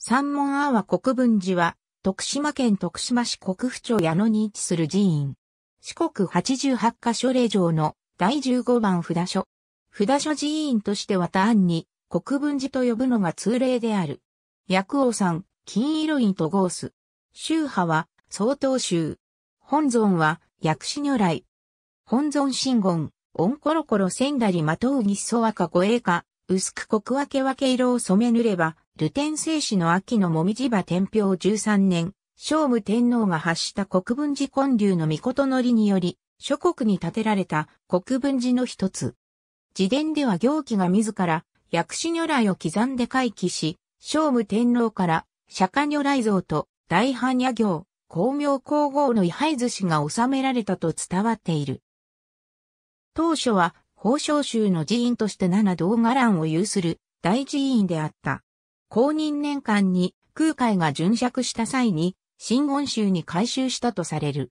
三門阿波国分寺は、徳島県徳島市国府町矢野に位置する寺院。四国88カ所霊場の第15番札所。札所寺院としては単に国分寺と呼ぶのが通例である。薬王さん、金色院とゴース。宗派は、曹洞宗。本尊は、薬師如来。本尊神言、オンコロコロ千里まとうぎそ赤護衛か、薄く黒分け分け色を染め塗れば、ルテン聖史の秋のもみじ場天平13年、聖武天皇が発した国分寺建立の御事のりにより、諸国に建てられた国分寺の一つ。自伝では行基が自ら薬師如来を刻んで回帰し、聖武天皇から釈迦如来像と大般若行、光明皇后の位牌寿司が収められたと伝わっている。当初は、宝生宗の寺院として七道伽藍を有する大寺院であった。公認年間に空海が殉釈した際に、真言宗に改修したとされる。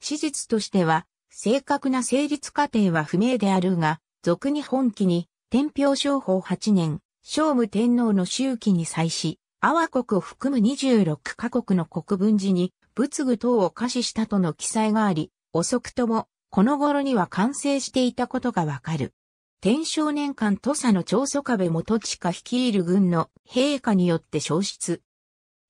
史実としては、正確な成立過程は不明であるが、俗に本期に、天平商法8年、聖武天皇の周期に際し、阿波国を含む26カ国の国分寺に仏具等を可視したとの記載があり、遅くともこの頃には完成していたことがわかる。天正年間土佐の長祖壁元親率いる軍の陛下によって消失。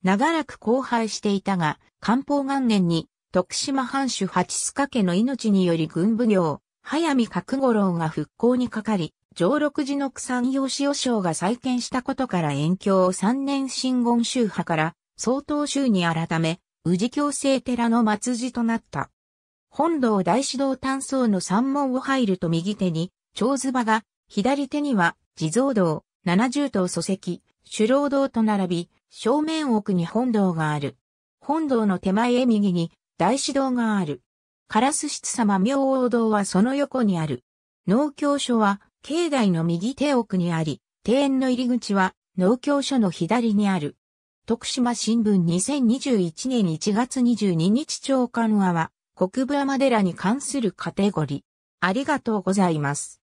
長らく荒廃していたが、漢方元年に徳島藩主八須賀家の命により軍奉行、早見角五郎が復興にかかり、上六寺の草木吉尾省が再建したことから延教を三年新言宗派から総統宗に改め、宇治教聖寺の末寺となった。本堂大師堂単層の山門を入ると右手に長ズ場が、左手には地蔵堂、七十頭礎石、主労堂と並び、正面奥に本堂がある。本堂の手前へ右に大師堂がある。烏室様明王堂はその横にある。農協所は境内の右手奥にあり、庭園の入り口は農協所の左にある。徳島新聞2021年1月22日長官話は、国分山寺に関するカテゴリー。ありがとうございます。